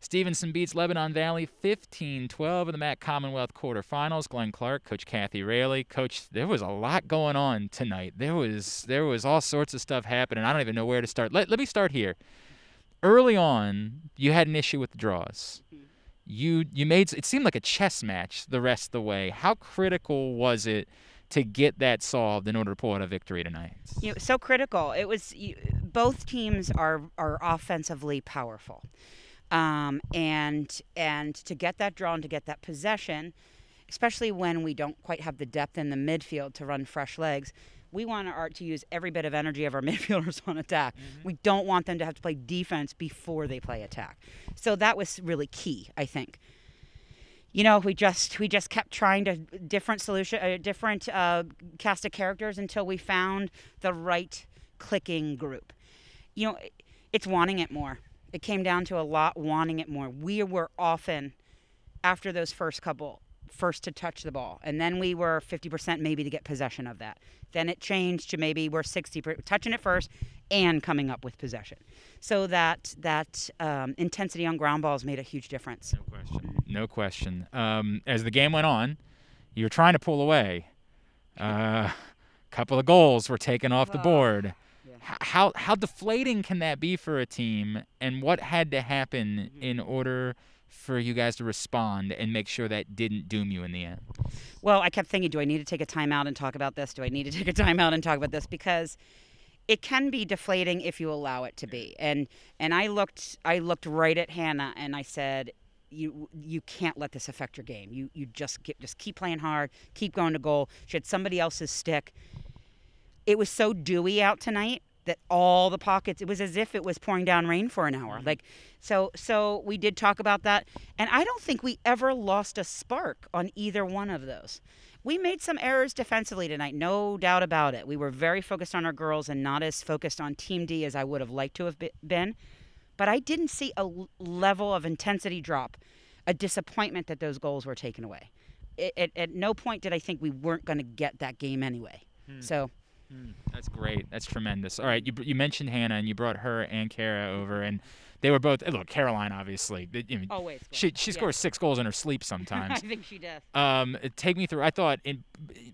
Stevenson beats Lebanon Valley 15-12 in the MAC Commonwealth quarterfinals. Glenn Clark, Coach Kathy Railey. Coach, there was a lot going on tonight. There was there was all sorts of stuff happening. I don't even know where to start. Let, let me start here. Early on, you had an issue with the draws. You you made it seemed like a chess match the rest of the way. How critical was it to get that solved in order to pull out a victory tonight? You know, so critical. It was you, both teams are are offensively powerful um, and and to get that drawn, to get that possession, especially when we don't quite have the depth in the midfield to run fresh legs. We want our art to use every bit of energy of our midfielders on attack. Mm-hmm. We don't want them to have to play defense before they play attack. So that was really key, I think. You know, we just we just kept trying to different solution, uh, different uh, cast of characters until we found the right clicking group. You know, it's wanting it more it came down to a lot wanting it more. We were often, after those first couple, first to touch the ball. And then we were 50% maybe to get possession of that. Then it changed to maybe we're 60 touching it first and coming up with possession. So that that um, intensity on ground balls made a huge difference. No question. No question. Um, as the game went on, you were trying to pull away. A uh, couple of goals were taken off the board how how deflating can that be for a team and what had to happen mm-hmm. in order for you guys to respond and make sure that didn't doom you in the end well i kept thinking do i need to take a timeout and talk about this do i need to take a timeout and talk about this because it can be deflating if you allow it to be and and i looked i looked right at hannah and i said you you can't let this affect your game. You you just get, just keep playing hard, keep going to goal. She had somebody else's stick. It was so dewy out tonight that all the pockets it was as if it was pouring down rain for an hour. Mm-hmm. like so so we did talk about that. And i don't think we ever lost a spark on either one of those. We made some errors defensively tonight no doubt about it. We were very focused on our girls and not as focused on team d as i would have liked to have been. But i didn't see a level of intensity drop a disappointment that those goals were taken away. It, it, at no point did i think we weren't going to get that game anyway. Hmm. so Mm, that's great. That's tremendous. All right, you you mentioned Hannah and you brought her and Kara over and they were both look Caroline obviously. I mean, Always. She she scores six goals in her sleep sometimes. I think she does. Um, take me through. I thought in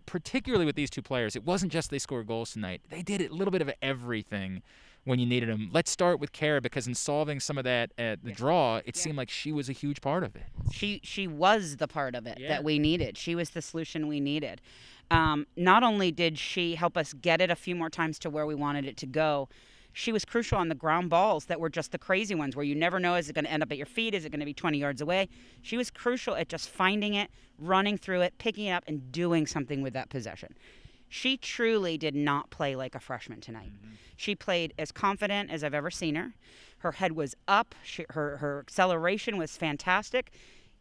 particularly with these two players, it wasn't just they scored goals tonight. They did a little bit of everything when you needed them. Let's start with Kara because in solving some of that at the yeah. draw, it yeah. seemed like she was a huge part of it. She she was the part of it yeah. that we needed. She was the solution we needed. Um, not only did she help us get it a few more times to where we wanted it to go, she was crucial on the ground balls that were just the crazy ones where you never know is it going to end up at your feet? Is it going to be 20 yards away? She was crucial at just finding it, running through it, picking it up, and doing something with that possession. She truly did not play like a freshman tonight. Mm-hmm. She played as confident as I've ever seen her. Her head was up, she, her, her acceleration was fantastic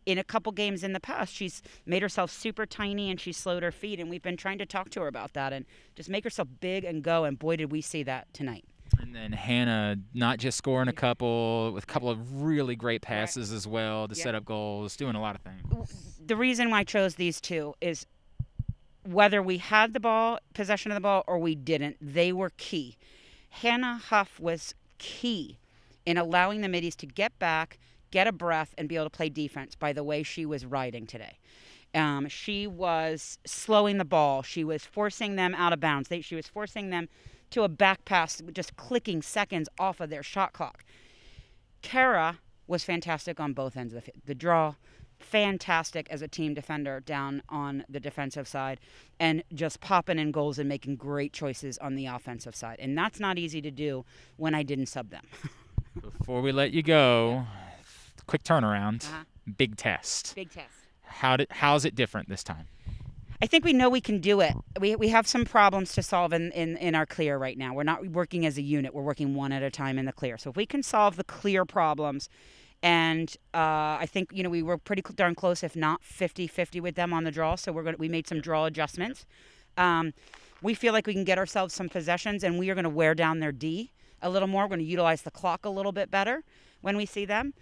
in a couple games in the past, she's made herself super tiny and she slowed her feet. And we've been trying to talk to her about that and just make herself big and go. And boy, did we see that tonight. And then Hannah not just scoring a couple, with a couple of really great passes right. as well to yep. set up goals, doing a lot of things. The reason why I chose these two is whether we had the ball, possession of the ball, or we didn't, they were key. Hannah Huff was key in allowing the middies to get back, get a breath and be able to play defense by the way she was riding today. Um, she was slowing the ball. She was forcing them out of bounds. They, she was forcing them to a back pass, just clicking seconds off of their shot clock. Kara was fantastic on both ends of the, the draw, fantastic as a team defender down on the defensive side, and just popping in goals and making great choices on the offensive side. And that's not easy to do when I didn't sub them. Before we let you go, quick turnaround, uh-huh. big test. Big test. How did how's it different this time? I think we know we can do it. We, we have some problems to solve in, in, in our clear right now. We're not working as a unit, we're working one at a time in the clear. So if we can solve the clear problems, and uh, I think you know we were pretty darn close, if not 50-50 with them on the draw. So we're going we made some draw adjustments. Um, we feel like we can get ourselves some possessions, and we are going to wear down their D a little more. We're going to utilize the clock a little bit better when we see them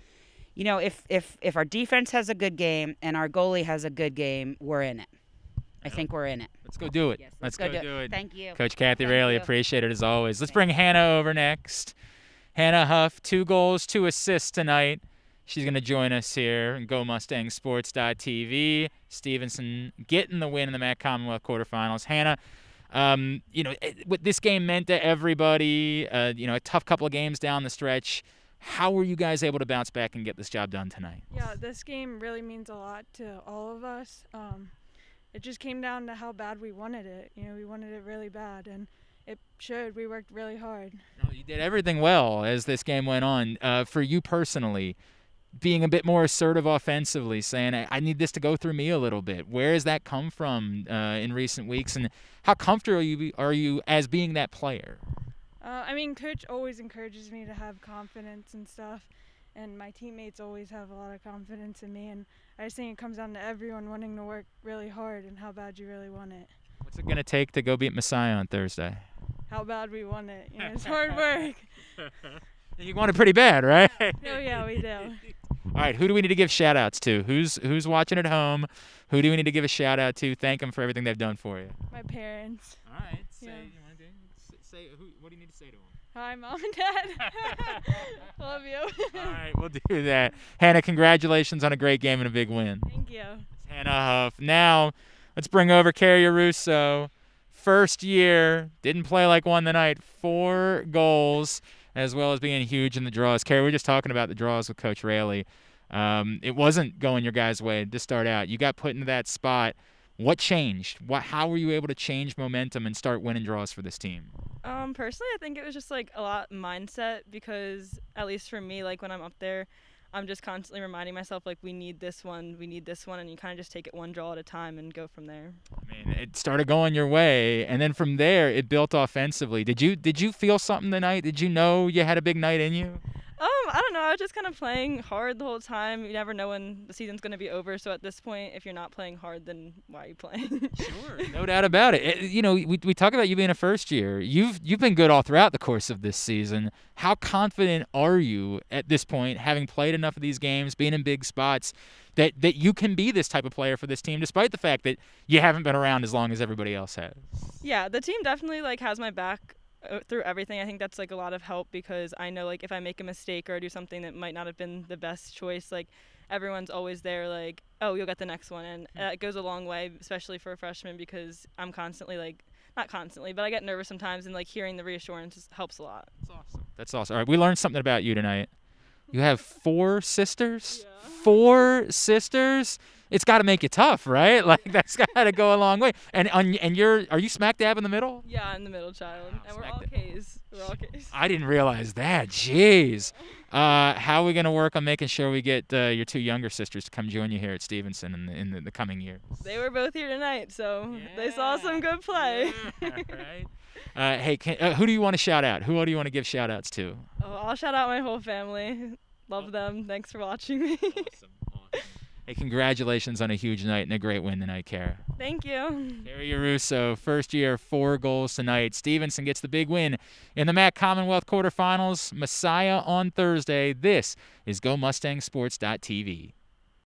you know, if if if our defense has a good game and our goalie has a good game, we're in it. I think we're in it. Let's go do it. Yes, let's, let's go, go, do, it. it. Thank you. Coach Kathy Thank Railey, appreciate it as always. Let's bring Hannah over next. Hannah Huff, two goals, two assists tonight. She's going to join us here and Go Mustang Sports.tv. Stevenson getting the win in the MAC Commonwealth quarterfinals. Hannah, um, you know, what this game meant to everybody, uh, you know, a tough couple of games down the stretch. How were you guys able to bounce back and get this job done tonight? Yeah, this game really means a lot to all of us. Um, it just came down to how bad we wanted it. You know, we wanted it really bad, and it showed. We worked really hard. No, you did everything well as this game went on. Uh, for you personally, being a bit more assertive offensively, saying, I, need this to go through me a little bit. Where has that come from uh, in recent weeks, and how comfortable are you, are you as being that player? Uh, I mean, coach always encourages me to have confidence and stuff, and my teammates always have a lot of confidence in me. And I just think it comes down to everyone wanting to work really hard and how bad you really want it. What's it gonna take to go beat Messiah on Thursday? How bad we want it. You know, it's hard work. you want it pretty bad, right? oh yeah, we do. All right, who do we need to give shout outs to? Who's who's watching at home? Who do we need to give a shout out to? Thank them for everything they've done for you. My parents. All right. Say, yeah. say who, what do you need to say to them? Hi, mom and dad. Love you. All right, we'll do that. Hannah, congratulations on a great game and a big win. Thank you. It's Hannah Huff. Now, let's bring over Kara Yarusso. First year, didn't play like one tonight. Four goals as well as being huge in the draws. Carrie, we are just talking about the draws with Coach Railey. Um, it wasn't going your guys' way to start out. You got put into that spot. What changed? What? How were you able to change momentum and start winning draws for this team? Um, personally, I think it was just like a lot mindset because at least for me, like when I'm up there, I'm just constantly reminding myself like we need this one, we need this one, and you kind of just take it one draw at a time and go from there. I mean, it started going your way, and then from there it built offensively. Did you did you feel something tonight? Did you know you had a big night in you? I don't know. I was just kind of playing hard the whole time. You never know when the season's going to be over. So at this point, if you're not playing hard, then why are you playing? sure, no doubt about it. it. You know, we, we talk about you being a first year. You've you've been good all throughout the course of this season. How confident are you at this point, having played enough of these games, being in big spots, that that you can be this type of player for this team, despite the fact that you haven't been around as long as everybody else has? Yeah, the team definitely like has my back through everything i think that's like a lot of help because i know like if i make a mistake or do something that might not have been the best choice like everyone's always there like oh you'll get the next one and uh, it goes a long way especially for a freshman because i'm constantly like not constantly but i get nervous sometimes and like hearing the reassurance helps a lot. That's awesome. That's awesome. All right we learned something about you tonight you have four sisters yeah. four sisters it's got to make you tough, right? Like that's got to go a long way. And and you're are you smack dab in the middle? Yeah, I'm the middle child, oh, and we're all K's. We're all K's. I didn't realize that. Jeez. Uh, how are we gonna work on making sure we get uh, your two younger sisters to come join you here at Stevenson in the, in the, the coming years? They were both here tonight, so yeah. they saw some good play. Yeah, right. Uh, hey, can, uh, who do you want to shout out? Who do you want to give shout outs to? Oh, I'll shout out my whole family. Love them. Thanks for watching me. awesome. Hey, congratulations on a huge night and a great win tonight, Kara. Thank you. Kara Yarusso, first year, four goals tonight. Stevenson gets the big win in the MAC Commonwealth quarterfinals. Messiah on Thursday. This is GoMustangSports.tv.